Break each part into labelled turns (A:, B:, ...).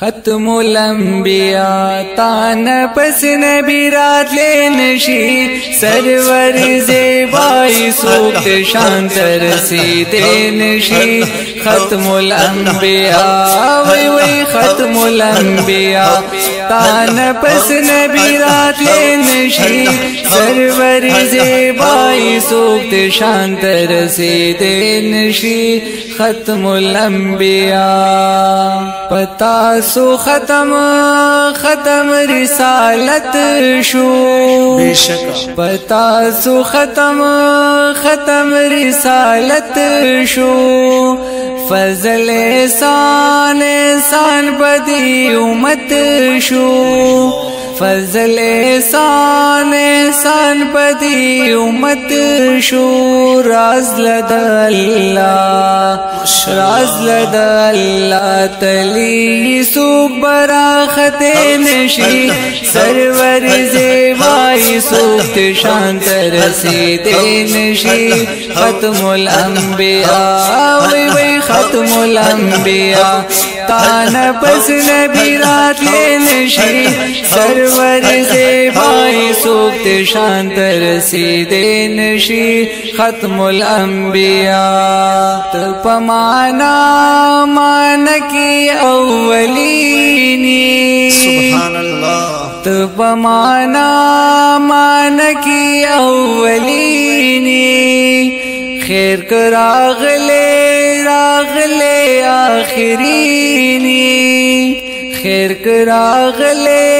A: ختم الانبیاء تان پس نبی رات لے نشی سرور زیبائی سوکت شان ترسیدے نشی ختم الانبیاء وی وی ختم الانبیاء تان پس نبی رات لے نشی سرور زیبائی سوکت شان ترسیدے نشی ختم الانبیاء پتا سو ختم ختم رسالت شو پتا سو ختم ختم رسالت شو فضل احسان إحسان بدی امت شو فضل احسان احسان پدی امت شو راز لد اللہ راز لد اللہ تلی سوک براخت نشی سرور زیبائی سوکت شانت رسید نشی ختم الانبیاء وی وی ختم الانبیاء تانا پس نبی رات لے نشی سرور ور زیبائی سوکت شانت رسیدے نشی ختم الانبیاء تپمانا مانکی اولینی
B: سبحان اللہ
A: تپمانا مانکی اولینی خیر کراغلے راغلے آخرینی خیر کراغلے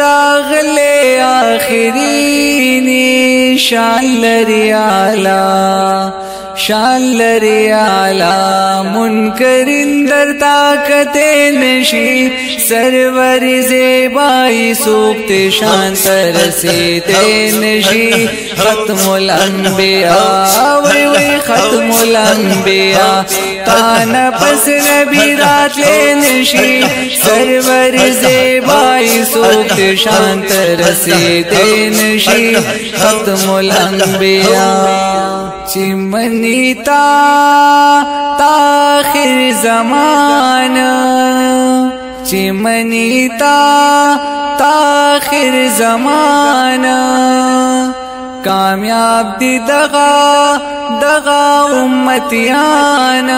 A: راغلے آخرینی شان لري اعلی شان لري اعلی منکرین در طاقت نشی سرور زیبائی سوکت شان ترسیتے نشی ختم الانبیاء وی وی ختم الانبیاء تانا پس نبی رات لے نشی سرور زیبائی سوکت شان ترسیتے نشی ختم الانبیاء چې منی تا تاخر زمان چې منی تا تاخر زمان کامیاب دي دغه دغه امتیان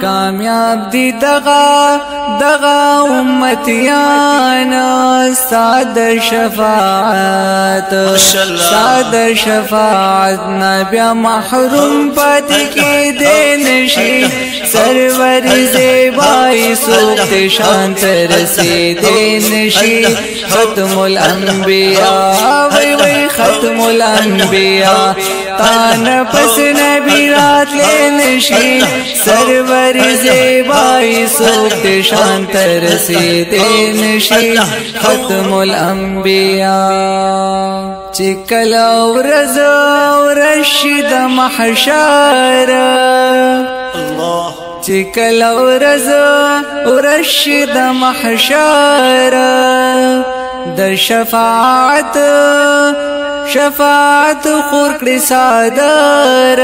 A: کامیاب دی دغا دغا امتیانا ساد شفاعت. ساد شفاعت نبی محروم پات کی دین شی سرور زیبائی سوکت شانت رسی دین شی. ختم الانبیاء وی وی ختم الانبیاء. تان پس نبی رات لے نشی سرور زیبائی سوکت شانت رسید نشی ختم الانبیاء چکل ورز ورشد محشار چکل ورز ورشد محشار د شفاعت شفاعت خور کړی صادر.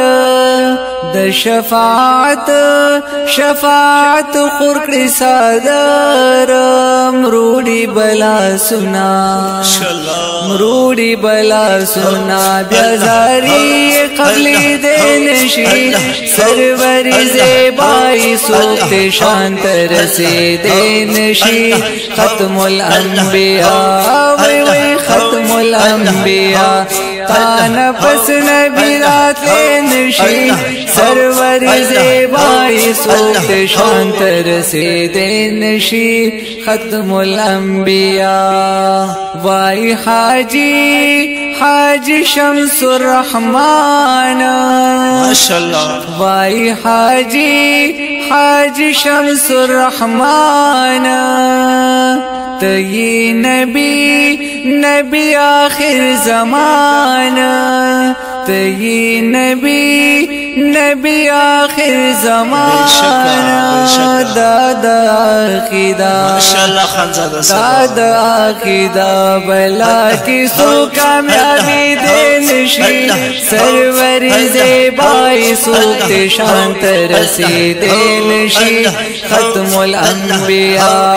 A: د شفاعت شفاعت خور کړی صادر. مروړي بلا سنا. مروړي بلا سنا. بیا زاري قبل دین شي سرور زیبای سوکت شانت رسیدین شي ختم الانبیاء وی وی ختم الانبیاء تان پس نبی رات نشی. سرور زیبائی سوکت شانت رسیدے نشی. ختم الانبیاء. وائی حاجی حاجی شمس الرحمن.
B: ماشاءاللہ.
A: وائی حاجی حاجی شمس الرحمن. تئی نبی نبی آخر زمان تئی نبی نبی آخر زمان دادا
B: خانزادہ
A: دادا عقیدہ بلا کی سو کامیابی دین شی۔ سرور زیبائی سوکت شانت رسی دین شی۔ ختم الانبیاء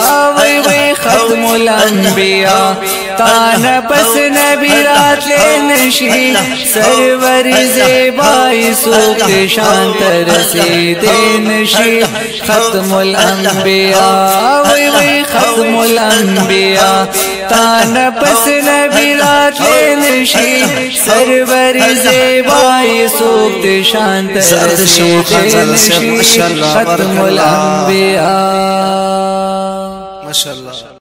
A: ختم الانبیاء۔ تان پس نبی رات نشی، سرور زیبائی سوک شانت رسید نشی، ختم الانبیاء، وی وی ختم الانبیاء۔ تان بس نبی رات نشی، سرور زیبائی سوک شانت رسید نشی، ختم الانبیاء۔
B: ماشاءاللہ۔